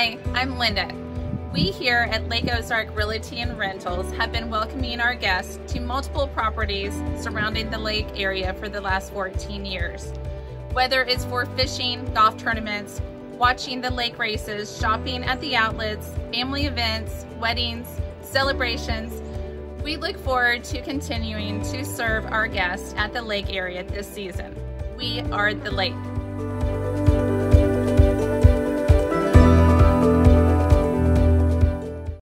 Hi, I'm Linda. We here at Lake Ozark Realty and Rentals have been welcoming our guests to multiple properties surrounding the lake area for the last 14 years. Whether it's for fishing, golf tournaments, watching the lake races, shopping at the outlets, family events, weddings, celebrations, we look forward to continuing to serve our guests at the lake area this season. We are the lake.